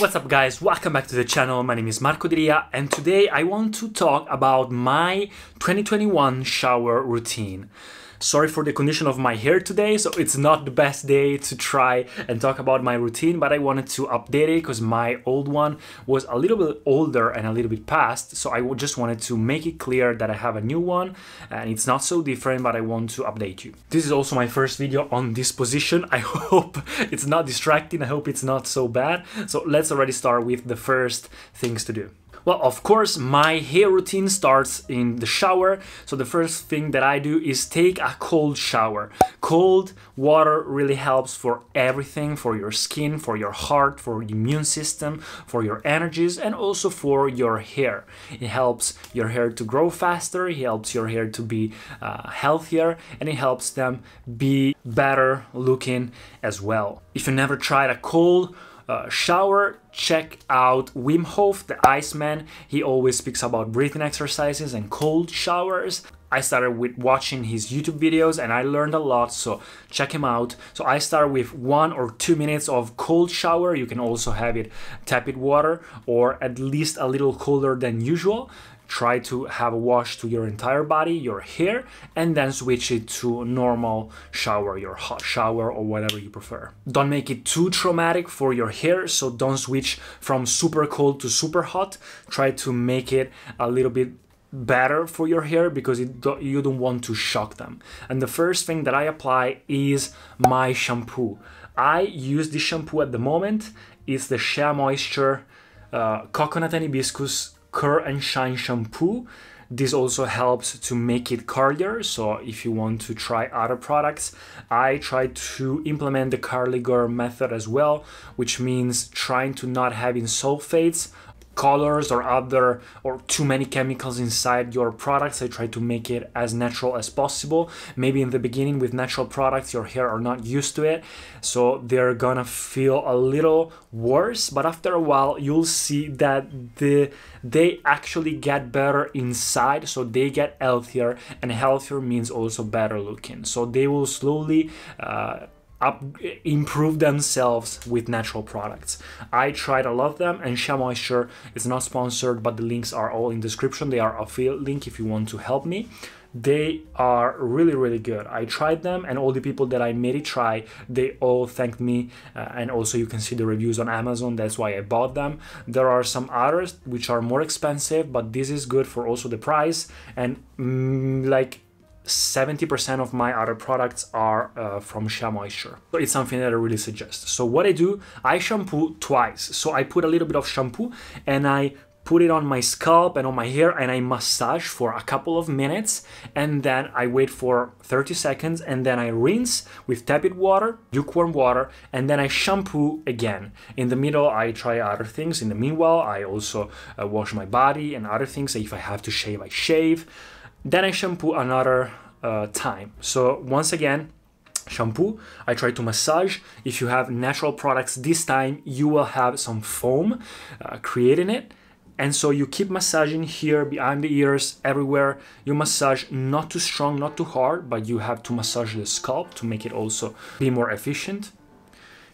What's up guys, welcome back to the channel, my name is Marco D'Elia and today I want to talk about my 2021 shower routine. Sorry for the condition of my hair today, so it's not the best day to try and talk about my routine, but I wanted to update it because my old one was a little bit older and a little bit past, so I just wanted to make it clear that I have a new one and it's not so different, but I want to update you. This is also my first video on this position. I hope it's not distracting, I hope it's not so bad. So let's already start with the first things to do. Well, of course, my hair routine starts in the shower. So the first thing that I do is take a cold shower. Cold water really helps for everything, for your skin, for your heart, for the immune system, for your energies, and also for your hair. It helps your hair to grow faster, it helps your hair to be uh, healthier, and it helps them be better looking as well. If you never tried a cold uh, shower, check out Wim Hof, the Iceman. He always speaks about breathing exercises and cold showers. I started with watching his YouTube videos and I learned a lot, so check him out. So I start with one or two minutes of cold shower. You can also have it tepid water or at least a little colder than usual try to have a wash to your entire body, your hair, and then switch it to normal shower, your hot shower or whatever you prefer. Don't make it too traumatic for your hair, so don't switch from super cold to super hot. Try to make it a little bit better for your hair because do, you don't want to shock them. And the first thing that I apply is my shampoo. I use this shampoo at the moment. It's the Shea Moisture uh, Coconut and Hibiscus Curl and Shine shampoo. This also helps to make it curlier. So if you want to try other products, I try to implement the curly method as well, which means trying to not having sulfates colors or other or too many chemicals inside your products. I try to make it as natural as possible. Maybe in the beginning with natural products, your hair are not used to it. So they're gonna feel a little worse, but after a while, you'll see that the they actually get better inside. So they get healthier and healthier means also better looking. So they will slowly uh, up, improve themselves with natural products. I tried a lot of them and Shea Moisture is not sponsored, but the links are all in description. They are a affiliate link if you want to help me. They are really, really good. I tried them and all the people that I made it try, they all thanked me. Uh, and also you can see the reviews on Amazon. That's why I bought them. There are some others which are more expensive, but this is good for also the price. And mm, like 70% of my other products are uh, from Shea Moisture. So it's something that I really suggest. So what I do, I shampoo twice. So I put a little bit of shampoo and I put it on my scalp and on my hair and I massage for a couple of minutes and then I wait for 30 seconds and then I rinse with tepid water, lukewarm water, and then I shampoo again. In the middle, I try other things. In the meanwhile, I also uh, wash my body and other things. If I have to shave, I shave. Then I shampoo another uh, time. So once again, shampoo, I try to massage. If you have natural products, this time you will have some foam uh, creating it. And so you keep massaging here behind the ears, everywhere. You massage not too strong, not too hard, but you have to massage the scalp to make it also be more efficient.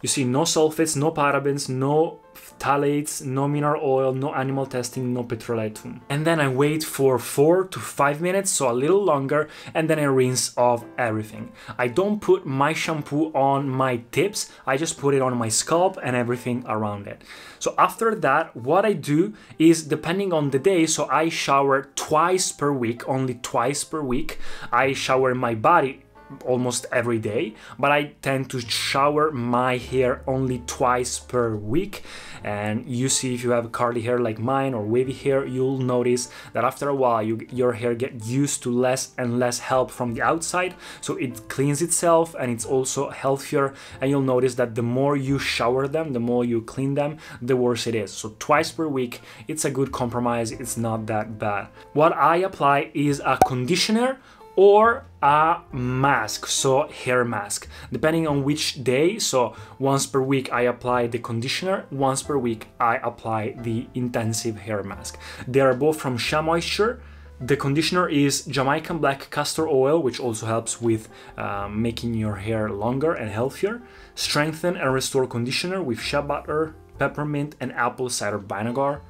You see no sulfates, no parabens, no phthalates, no mineral oil, no animal testing, no petrolatum. And then I wait for four to five minutes, so a little longer, and then I rinse off everything. I don't put my shampoo on my tips, I just put it on my scalp and everything around it. So after that, what I do is depending on the day, so I shower twice per week, only twice per week. I shower my body almost every day, but I tend to shower my hair only twice per week. And you see, if you have curly hair like mine or wavy hair, you'll notice that after a while, you, your hair get used to less and less help from the outside. So it cleans itself and it's also healthier. And you'll notice that the more you shower them, the more you clean them, the worse it is. So twice per week, it's a good compromise. It's not that bad. What I apply is a conditioner or a mask, so hair mask, depending on which day. So once per week I apply the conditioner, once per week I apply the intensive hair mask. They are both from Shea Moisture. The conditioner is Jamaican black castor oil, which also helps with um, making your hair longer and healthier. Strengthen and restore conditioner with shea butter peppermint, and apple cider vinegar.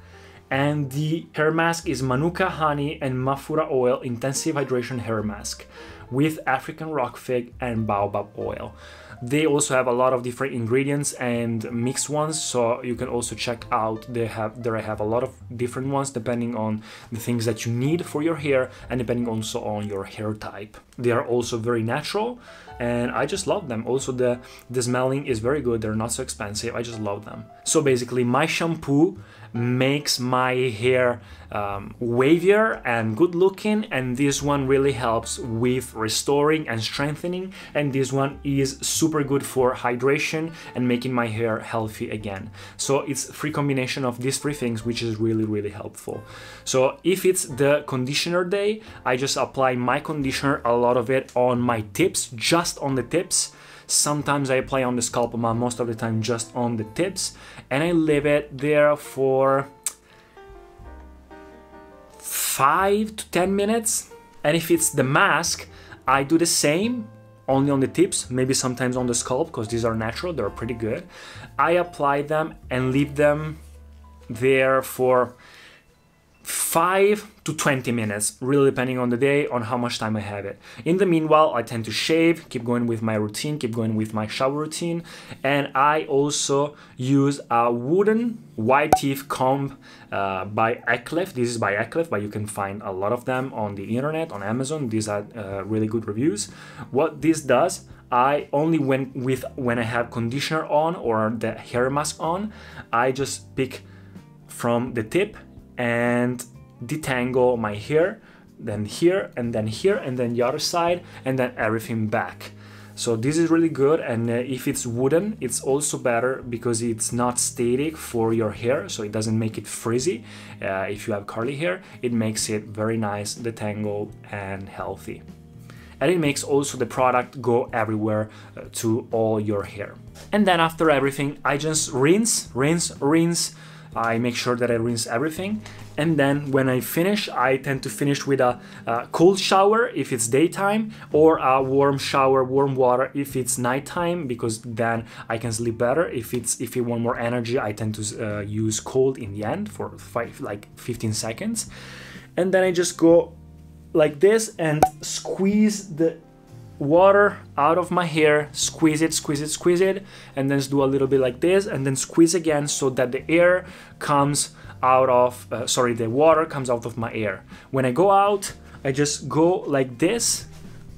And the hair mask is Manuka honey and Mafura oil intensive hydration hair mask with African rock fig and baobab oil. They also have a lot of different ingredients and mixed ones, so you can also check out. They have there I have a lot of different ones depending on the things that you need for your hair and depending also on your hair type. They are also very natural and I just love them. Also the the smelling is very good. They're not so expensive. I just love them. So basically my shampoo makes my hair um, wavier and good looking and this one really helps with restoring and strengthening and this one is super good for hydration and making my hair healthy again. So it's free combination of these three things which is really really helpful. So if it's the conditioner day I just apply my conditioner a lot of it on my tips just on the tips Sometimes I apply on the scalp, but most of the time just on the tips. And I leave it there for 5 to 10 minutes. And if it's the mask, I do the same only on the tips, maybe sometimes on the scalp because these are natural, they're pretty good. I apply them and leave them there for 5 to 20 minutes, really depending on the day, on how much time I have it. In the meanwhile, I tend to shave, keep going with my routine, keep going with my shower routine, and I also use a wooden white teeth comb uh, by Eclef. This is by Eclef, but you can find a lot of them on the internet, on Amazon. These are uh, really good reviews. What this does, I only when with when I have conditioner on or the hair mask on, I just pick from the tip and detangle my hair, then here and then here and then the other side and then everything back. So this is really good and uh, if it's wooden it's also better because it's not static for your hair so it doesn't make it frizzy. Uh, if you have curly hair it makes it very nice, detangled and healthy. And it makes also the product go everywhere uh, to all your hair. And then after everything I just rinse, rinse, rinse I make sure that I rinse everything. And then when I finish I tend to finish with a, a, cold shower if it's daytime or a warm shower warm water if it's nighttime because then I can sleep better. If it's if you want more energy I tend to uh, use cold in the end for five like 15 seconds. And then I just go like this and squeeze the water out of my hair, squeeze it, squeeze it, squeeze it, and then do a little bit like this, and then squeeze again so that the air comes out of, uh, sorry, the water comes out of my ear. When I go out, I just go like this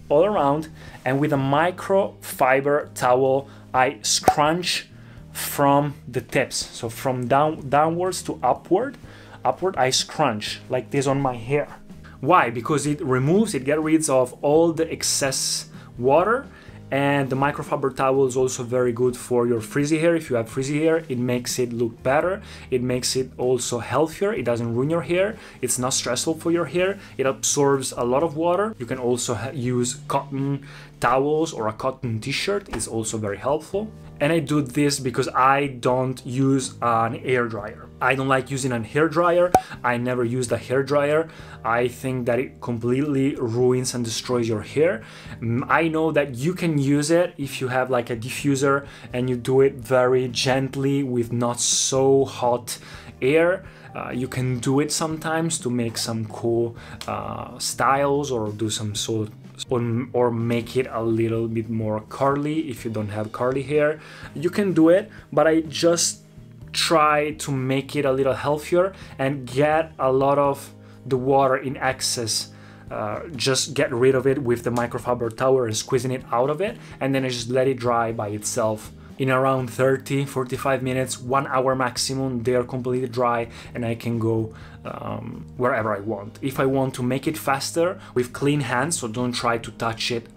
all around, and with a microfiber towel, I scrunch from the tips. So from down downwards to upward, upward, I scrunch like this on my hair. Why? Because it removes, it gets rid of all the excess water and the microfiber towel is also very good for your frizzy hair. If you have frizzy hair it makes it look better. It makes it also healthier. It doesn't ruin your hair. It's not stressful for your hair. It absorbs a lot of water. You can also use cotton towels or a cotton t-shirt. Is also very helpful and I do this because I don't use an air dryer. I don't like using a hair dryer. I never used a hair dryer. I think that it completely ruins and destroys your hair. Mm, I know that you can use it if you have like a diffuser and you do it very gently with not so hot air. Uh, you can do it sometimes to make some cool uh, styles or do some sort or, or make it a little bit more curly if you don't have curly hair. You can do it, but I just try to make it a little healthier and get a lot of the water in excess uh, just get rid of it with the microfiber towel and squeezing it out of it and then I just let it dry by itself in around 30 45 minutes one hour maximum they are completely dry and I can go um, wherever I want if I want to make it faster with clean hands so don't try to touch it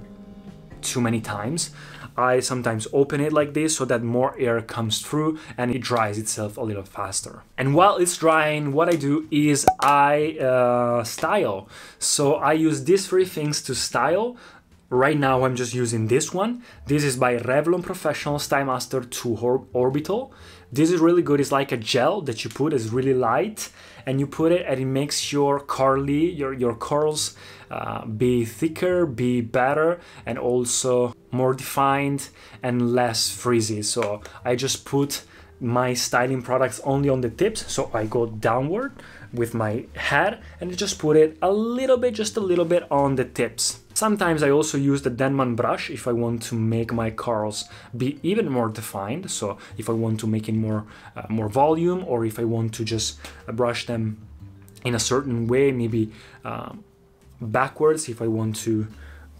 too many times I sometimes open it like this so that more air comes through and it dries itself a little faster. And while it's drying, what I do is I uh, style. So I use these three things to style. Right now I'm just using this one. This is by Revlon Professional Stymaster 2 Orbital. This is really good. It's like a gel that you put. It's really light and you put it and it makes your curly, your, your curls uh, be thicker, be better and also more defined and less frizzy. So I just put my styling products only on the tips. So I go downward with my head and just put it a little bit, just a little bit on the tips. Sometimes I also use the Denman brush if I want to make my curls be even more defined. So if I want to make it more, uh, more volume or if I want to just brush them in a certain way, maybe um, backwards if I want to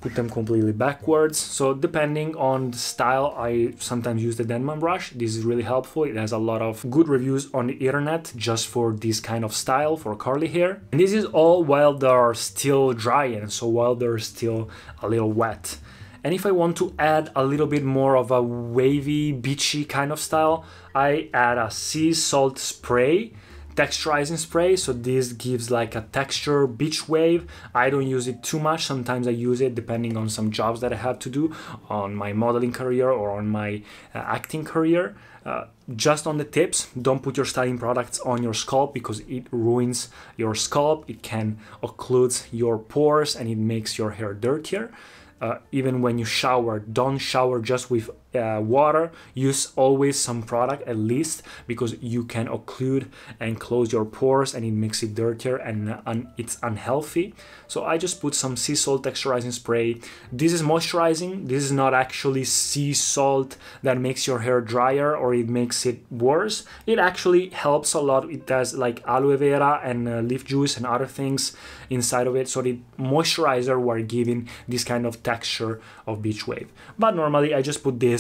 put them completely backwards. So depending on the style, I sometimes use the Denman brush. This is really helpful. It has a lot of good reviews on the internet just for this kind of style for curly hair. And this is all while they're still drying, so while they're still a little wet. And if I want to add a little bit more of a wavy, beachy kind of style, I add a sea salt spray texturizing spray. So this gives like a texture beach wave. I don't use it too much. Sometimes i use it depending on some jobs that i have to do on my modeling career or on my uh, acting career. Uh, just on the tips don't put your styling products on your scalp because it ruins your scalp. It can occlude your pores and it makes your hair dirtier. Uh, even when you shower don't shower just with uh, water use always some product at least because you can occlude and close your pores and it makes it dirtier and un it's unhealthy. So I just put some sea salt texturizing spray. This is moisturizing. This is not actually sea salt that makes your hair drier or it makes it worse. It actually helps a lot. It has like aloe vera and uh, leaf juice and other things inside of it. So the moisturizer were giving this kind of texture of beach wave. But normally I just put this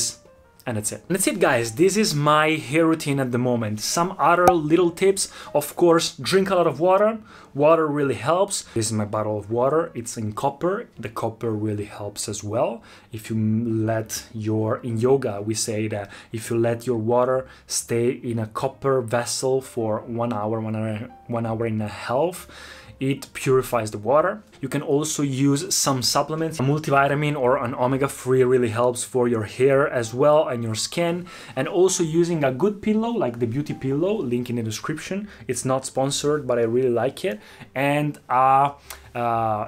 and that's it. And that's it guys, this is my hair routine at the moment. Some other little tips, of course, drink a lot of water. Water really helps. This is my bottle of water, it's in copper. The copper really helps as well. If you let your, in yoga we say that if you let your water stay in a copper vessel for one hour, one hour, one hour and a half, it purifies the water. You can also use some supplements. A multivitamin or an omega-3 really helps for your hair as well and your skin. And also using a good pillow like the Beauty Pillow, link in the description. It's not sponsored, but I really like it. And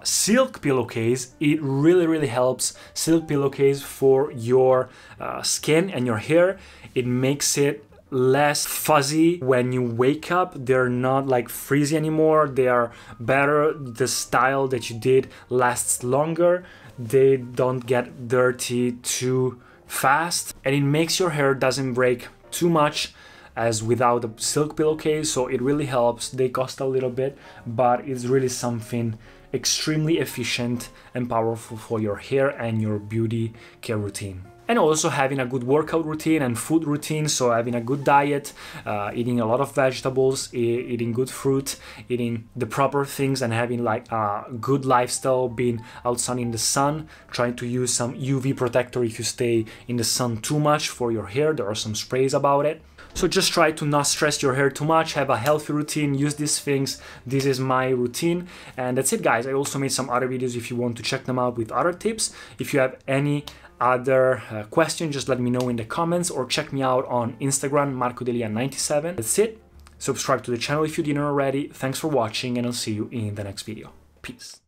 silk pillowcase, it really, really helps. Silk pillowcase for your uh, skin and your hair. It makes it less fuzzy when you wake up. They're not like frizzy anymore. They are better. The style that you did lasts longer. They don't get dirty too fast. And it makes your hair doesn't break too much as without a silk pillowcase so it really helps. They cost a little bit but it's really something extremely efficient and powerful for your hair and your beauty care routine and also having a good workout routine and food routine so having a good diet uh, eating a lot of vegetables e eating good fruit eating the proper things and having like a good lifestyle being outside in the sun trying to use some uv protector if you stay in the sun too much for your hair there are some sprays about it so just try to not stress your hair too much, have a healthy routine, use these things. This is my routine. And that's it guys. I also made some other videos if you want to check them out with other tips. If you have any other uh, question, just let me know in the comments or check me out on Instagram, marcodelia97. That's it. Subscribe to the channel if you didn't already. Thanks for watching and I'll see you in the next video. Peace.